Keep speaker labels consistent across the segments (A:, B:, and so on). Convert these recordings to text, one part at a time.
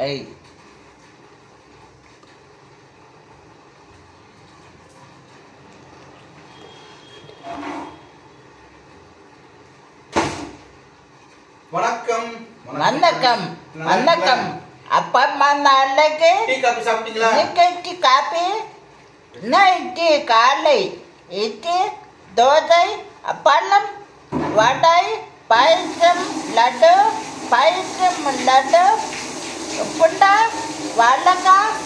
A: ஐ
B: வணக்கம்.
A: வணக்கம். வணக்கம். அப்பா நாளைக்கு
B: டீ காபி சாப்பிட்டீங்களா?
A: இன்னைக்கு காப்பி இன்னைக்கு காலை இட்லி தோசை பழம் வடை பாயசம் லட்டு பாயசம் லட்டு உப்புண்டை வாழைக்காய்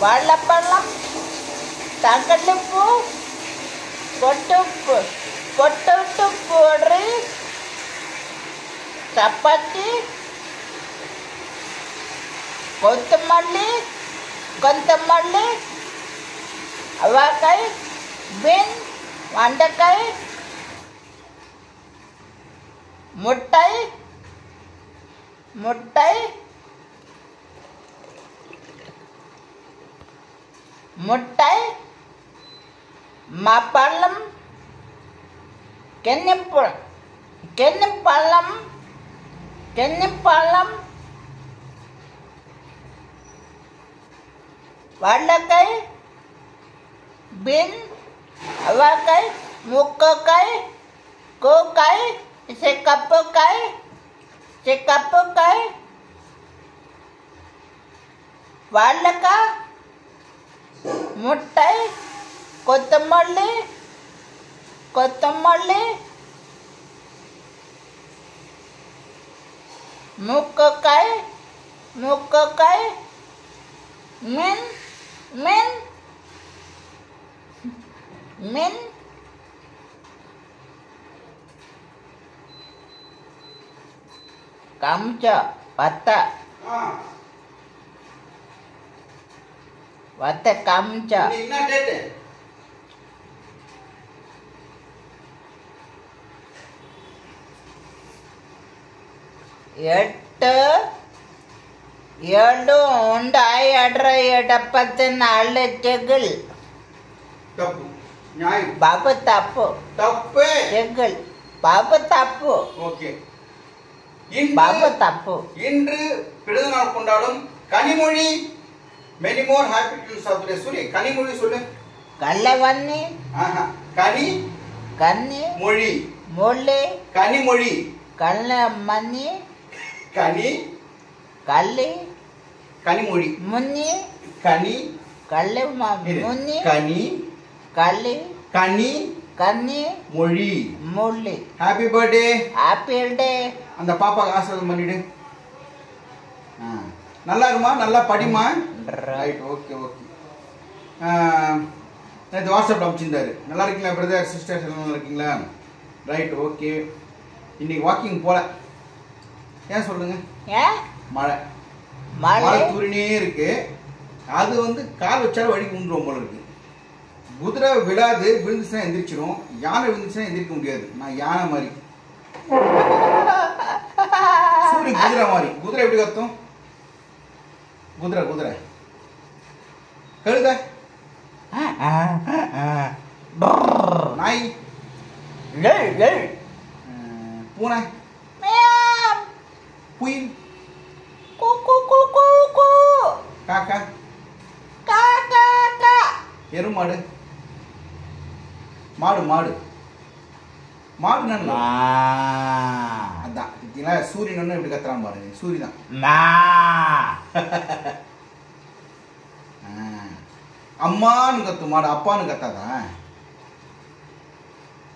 A: வாழைப்பழம் தகடுப்பு கொட்டுப்பு கொட்டுட்டு போடுறி சப்பாத்தி கொத்தமல்லி கொத்தமல்லி அவக்காய் பீன் வெண்டைக்காய் முட்டை முட்டை முட்டை மாப்பழம் கென்னிப்பழம் கென்னிப்பழம் கென்னிப்பழம் வாழைக்காய் பீன் அவக்காய் முக்கக்காய் கோக்காய் சிக்கப்புக்காய் சிக்கப்புக்காய் வாழைக்காய் முட்டை கொத்தமல்லி கொத்தமல்லி முக்கக்காய் முக்கக்காய் மீன் மீன் மீன் கம்ச்சா பத்த
B: ஆ,
A: வத்த காமிச்சா.
B: என்ன டேட்டு
A: எட்டு ஏழு உண்டாய் அடர எடப்பத்து
B: நாலு செகுல்.
A: பாபு தப்பு.
B: தப்பு.
A: செகுல். பாபு தப்பு.
B: ஓகே. பாபு
A: தப்பு.
B: இன்று பிறந்தநாள் கொண்டாடும் Kanimozhi many more habitants of the சொல்லு கனி மொழி
A: சொல்லு.
B: கல்லவண்ணி கனி
A: கன்னி
B: மொழி.
A: மொழி
B: கனிமொழி
A: கல்ல மண்ணி
B: கனி
A: கல்லி
B: கனிமொழி
A: முன்னி
B: கனி. கல்லு
A: முன்னி
B: கனி.
A: கல்லி
B: கனி
A: கன்னி
B: மொழி.
A: மொழி.
B: ஹாப்பி பர்த்டே
A: ஹாப்பி பர்த்டே
B: அந்த பாப்பாக்கு ஆசீர்வாதம் பண்ணிடு. ஆ. நல்லா இருமா நல்லா படிமா ரைட் ஓகே ஓகே நேற்று வாட்ஸ்அப்பில் அமைச்சிருந்தாரு. நல்லா இருக்கீங்களா பிரதர் சிஸ்டர்ஸ் எல்லாம் நல்லா இருக்கீங்களா? ரைட் ஓகே இன்னைக்கு வாக்கிங் போல. ஏன் சொல்லுங்க? மழை. மழை? தூரினே இருக்கு. அது வந்து கால் வச்சாலும் வழி விழுந்துரும் போல இருக்கு. குதிரை விழாது விழுந்துச்சுன்னா எந்திரிச்சிடும் யானை விழுந்துச்சுன்னா எந்திரிக்க முடியாது. நான் யானை மாதிரி. சூரிய குதிரை மாதிரி. குதிரை எப்படி கத்தும்? குதிரை குதிரை. கழுத. நாய். பூனை. குயில்.
A: கூ, கூ, கூ, கூ, கூ.
B: காக்கா. எருமாடு. மாடு மாடு. மாடு நன்னு
A: மா.
B: அதான். சூரியன் எப்படி கத்துறான் பாருங்க சூரியன் தான்.
A: மா.
B: அம்மான்னு கத்து மாடு அப்பான்னு கத்தாதா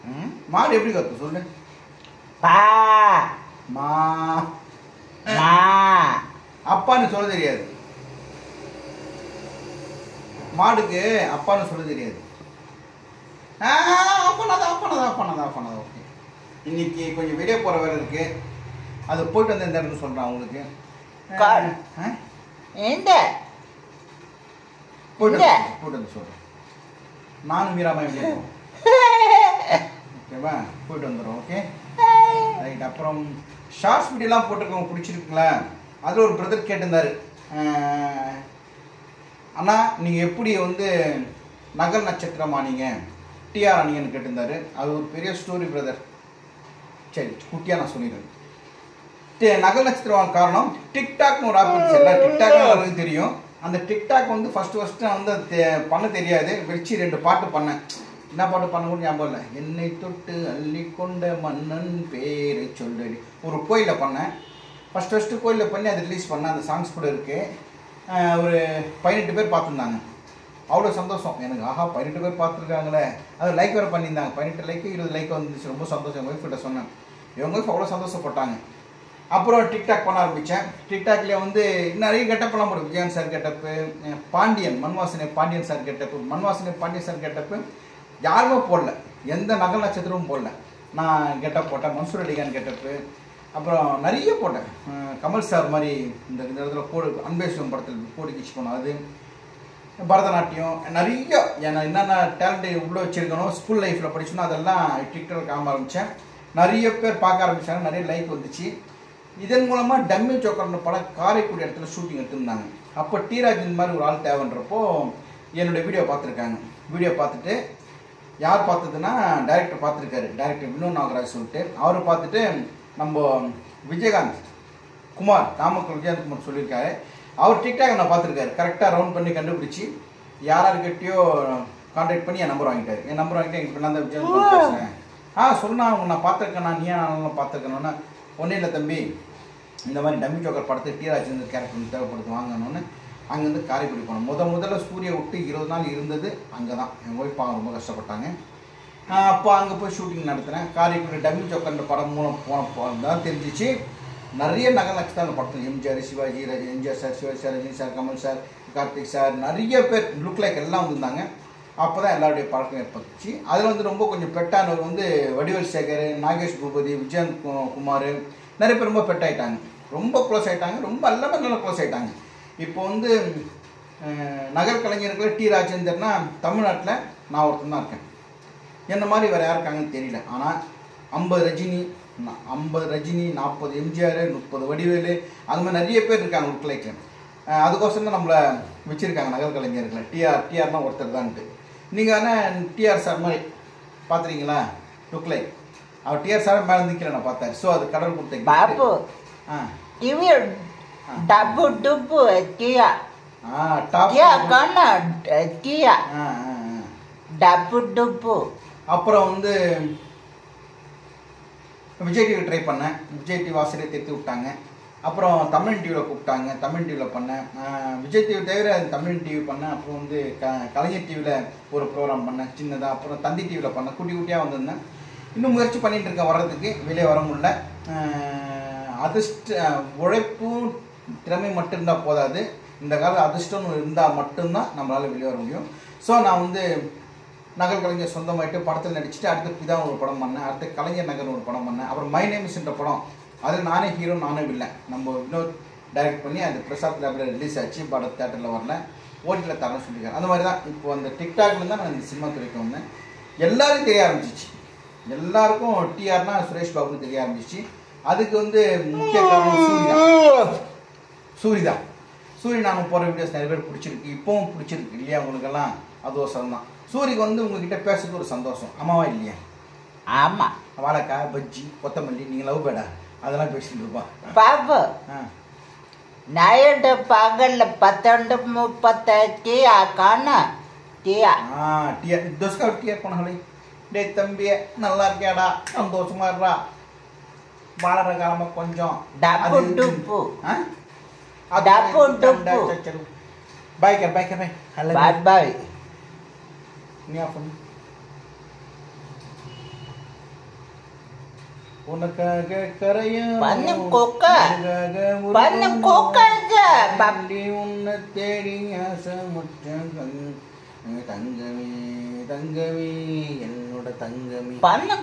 B: ம்? மாடு எப்படி கத்து சொல்லு
A: பா.
B: மா
A: மா.
B: அப்பான்னு சொல்ல தெரியாது மாடுக்கு அப்பான்னு சொல்ல தெரியாது அப்பனதா அப்பனதா அப்பனதா அப்பனதா ஓகே இன்னைக்கு கொஞ்சம் வெளியே போற வேலை இருக்கு அது போயிட்டு வந்து இந்த இடத்துல சொல்றேன் உங்களுக்கு
A: கால். இந்த.
B: போயிட்டு
A: இங்க.
B: வந்து- சொல்றேன். நானும் மீராமா ஓகேவா போயிட்டு வந்துடும் ஓகே ரைட் அப்புறம் ஷார்ட்ஸ் வீடியோலாம் போட்டிருக்கவங்க பிடிச்சிருக்குங்களா? அதில் ஒரு பிரதர் கேட்டிருந்தாரு. அண்ணா நீங்கள் எப்படி வந்து நகல் நட்சத்திரமா நீங்கள் டிஆர் அணியன்னு கேட்டிருந்தாரு. அது ஒரு பெரிய ஸ்டோரி பிரதர் சரி குட்டியாக நான் சொல்லிடுறேன். நகல் நட்சத்திரம் காரணம். டிக்டாக்னு ஒரு ஆப் இருந்துச்சு எல்லாம் டிக்டாக்னு தெரியும். அந்த டிக்டாக் வந்து ஃபர்ஸ்ட் ஃபர்ஸ்ட் நான் வந்து தெ- பண்ண தெரியாது. வெச்சு ரெண்டு பாட்டு பண்ணேன். என்ன பாட்டு பண்ண கூட ஞாபகம் இல்லை. என்னை தொட்டு அள்ளி கொண்ட மன்னன் பேரை சொல்லடி. ஒரு கோயிலில் பண்ணேன். ஃபர்ஸ்ட் ஃபஸ்ட்டு கோயிலில் பண்ணி அதை ரிலீஸ் பண்ணேன். அந்த சாங்ஸ் கூட இருக்கு. ஒரு பதினெட்டு பேர் பார்த்துருந்தாங்க. அவ்வளோ சந்தோஷம். எனக்கு ஆஹா பதினெட்டு பேர் பார்த்துருக்காங்களே. அது லைக் வேறு பண்ணியிருந்தாங்க. பதினெட்டு லைக்கு இருபது லைக் வந்துச்சு. ரொம்ப சந்தோஷம். எங்கள் ஒய்ஃப் கிட்ட சொன்னேன். இவங்க ஒய்ஃப் அவ்வளோ சந்தோஷப்பட்டாங்க. அப்புறம் டிக்டாக் பண்ண ஆரம்பித்தேன் டிக்டாக்ல வந்து நிறைய கெட்டப்பெல்லாம் போடும் Vijayan sir getup Pandiyan Manvasanai Pandiyan sir getup Manvasanai Pandiyan sir getup யாருமே போடல. எந்த நகல் நட்சத்திரமும் போடல. நான் கெட்டப் போட்டேன். மன்சூர் அலிகான் கெட்டப்பு அப்புறம் நிறைய போட்டேன். கமல் சார் மாதிரி இந்த இந்த இடத்துல கோடு அன்பேசுவம் படத்தில் கோடி கிச்சு போனோம். அது பரதநாட்டியம் நிறைய என்னென்ன டேலண்ட் உள்ளே வச்சுருக்கணும் ஸ்கூல் லைஃப்பில் படிச்சோன்னா அதெல்லாம் டிக்டாக் காம ஆரம்பித்தேன் நிறைய பேர் பார்க்க ஆரம்பிச்சாங்க. நிறைய லைக் வந்துச்சு. இதன் மூலமாக டம்மி சோக்கர்னு படம் காரைக்குடி இடத்துல ஷூட்டிங் எடுத்திருந்தாங்க. அப்போ டி ராஜன் மாதிரி ஒரு ஆள் தேவைன்றப்போ என்னுடைய வீடியோ பார்த்துருக்காங்க. வீடியோ பார்த்துட்டு யார் பார்த்ததுன்னா டைரக்டர் பார்த்துருக்காரு. டைரக்டர் வினோத் நாகராஜ் சொல்லிட்டு அவர் பார்த்துட்டு நம்ம விஜயகாந்த் குமார் நாமக்கல் விஜயகாந்த் குமார் சொல்லியிருக்காரு. அவர் டிக்டாக் நான் பார்த்துருக்காரு. கரெக்டாக ரவுண்ட் பண்ணி கண்டுபிடிச்சி யாராருக்கிட்டயோ கான்டாக்ட் பண்ணி என் நம்பர் வாங்கிட்டாரு. என் நம்பர் வாங்கிட்டு எங்கள் நான் தான் விஜயகாந்த் பேசுகிறேன் ஆ சொல்லுண்ணா அவங்க நான் பார்த்துருக்கேன் நான் பார்த்துருக்கணும்னா நானும் ஒன்றும் இல்லை தம்பி. இந்த மாதிரி டம்மி ஜோக்கர் படத்துக்கு டி ராஜேந்தர் கேரக்டர் தேவைப்படுத்து வாங்கணும்னு. அங்கேருந்து காரைக்குடி போனோம். முத முதல்ல சூரிய விட்டு இருபது நாள் இருந்தது அங்கே தான் எங்கள் ஒய்ஃப் அவங்க ரொம்ப கஷ்டப்பட்டாங்க. அப்போ அங்கே போய் ஷூட்டிங் நடத்தினேன். காரைக்குடி டம்மி ஜோக்கர்ன்ற படம் மூலம் போன தான் தெரிஞ்சிச்சு. நிறைய நகல் நட்சத்திரம் படத்தில். MGR Sivaji Raji MGR sir Sivaji sir Rajini sir Kamal sir Karthik sir நிறைய பேர் லுக் லைக் எல்லாம் வந்திருந்தாங்க. அப்போ தான் எல்லாருடைய பழக்கம் ஏற்பட்டுச்சு. அதில் வந்து ரொம்ப கொஞ்சம் பெட்டானவர் வந்து வடிவேல் சேகர் நாகேஷ் பூபதி விஜயந்த் குமார் நிறைய பேர் ரொம்ப பெட் ஆயிட்டாங்க ரொம்ப க்ளோஸ் ஆகிட்டாங்க ரொம்ப எல்லாமே நல்லா க்ளோஸ் ஆயிட்டாங்க. இப்போ வந்து அஹ், நகர் கலைஞர்கள் டி ராஜேந்தர்னா தமிழ்நாட்டில் நான் ஒருத்தன் தான் இருக்கேன். என்ன மாதிரி வேறு யாருக்காங்கன்னு தெரியல. ஆனால் ஐம்பது ரஜினி ஐம்பது ரஜினி நாற்பது எம்ஜிஆர் முப்பது வடிவேலு அது மாதிரி நிறைய பேர் இருக்காங்க லுக் லைக் அதுக்கோசரம் தான் நம்மளை வச்சுருக்காங்க நகர் கலைஞர்களை டிஆர் டிஆர்னால் தான் ஒருத்தர் தான்ட்டு நீங்கள் ஆனால் டிஆர் மாதிரி பார்த்துறீங்களா டுக்லை அவர் டிஆர் மேலே நிற்கிறேன் நான் பார்த்தேன் ஸோ அது கடல் கொடுத்தேன்
A: பாப்பு
B: ஆ.
A: டப்பு டுப்பு கியா
B: ஆ. டியா கண்ணா கியா
A: டப்பு டுப்பு
B: அப்புறம் வந்து விஜய் டிவி ட்ரை பண்ணேன். விஜய் டிவி ஆசிரியர் திருத்தி விட்டாங்க. அப்புறம் தமிழ் டிவியில் கூப்பிட்டாங்க தமிழ் டிவியில் பண்ணேன். விஜய் டிவி தவிர தமிழ் டிவி பண்ணேன். அப்புறம் வந்து க கலைஞர் டிவியில் ஒரு ப்ரோக்ராம் பண்ணேன் சின்னதாக அப்புறம் தந்தி டிவியில் பண்ணேன். குட்டி குட்டியாக வந்திருந்தேன். இன்னும் முயற்சி பண்ணிகிட்டு இருக்கேன் வர்றதுக்கு. வெளியே வர முடியல. அதிர்ஷ்ட உழைப்பும் திறமை மட்டும் இருந்தால் போதாது. இந்த கால அதிர்ஷ்டம் இருந்தால் மட்டும்தான் நம்மளால் வெளியே வர முடியும். ஸோ நான் வந்து நகல் கலைஞர் சொந்தமாயிட்டு படத்தில் நடிச்சுட்டு அடுத்து பிதா ஒரு படம் பண்ணேன். அடுத்து கலைஞர் நகர் ஒரு படம் பண்ணேன். அப்புறம் மை நேம்ஸ்ன்ற படம் அதில் நானே ஹீரோ நானே இல்லை. நம்ம வினோத் டைரக்ட் பண்ணி அது பிரசாத் லேபில் ரிலீஸ் ஆச்சு. படம் தேட்டரில் வரல. ஓடியில் தரேன்னு சொல்லியிருக்காரு. அந்த மாதிரி தான் இப்போ அந்த டிக்டாக்ல தான் நான் இந்த சினிமா துறைக்கு வந்தேன். எல்லாரும் தெரிய ஆரம்பிச்சிச்சு. எல்லாருக்கும் டிஆர்னா சுரேஷ் பாபுன்னு தெரிய ஆரம்பிச்சிச்சு. அதுக்கு வந்து முக்கிய காரணம் சூரிதான் சூரிதான் சூரி நானும் போகிற வீடியோஸ் நிறைய பேர் பிடிச்சிருக்கு. இப்போவும் பிடிச்சிருக்கு. இல்லையா உங்களுக்கெல்லாம்? அது ஒரு தான் சூரிக்கு வந்து உங்ககிட்ட பேசுறது ஒரு சந்தோஷம். ஆமாவா இல்லையா?
A: ஆமா.
B: வாழைக்காய் பஜ்ஜி கொத்தமல்லி நீங்கள் லவ் பேடா? அதெல்லாம் பேசிட்டு இருப்பான்
A: பாபு நயடு பகல்ல பத்தொண்டு முப்பத்தஞ்சு ஆக்கான டீயா?
B: ஆ டீயா. தோசை டீயா கொண்டாலே டேய் தம்பி நல்லா இருக்கியாடா? சந்தோஷமா இருடா. வாழற காலமா கொஞ்சம்.
A: டப்பு டுப்பு. டப்பு டுப்பு.
B: பாய் கர் பை கர் பாய்
A: பாய் பாய்.
B: நீ ஆஃப் பண்ணு. உனக்காக கரையும்
A: பண்ணம் கொக்க. பண்ணம் கொக்காத
B: பப்பி உன்னை தேடி ஆசமுற்றம் தங்கமே தங்கமே என்னோட தங்கமே.
A: பண்ணம்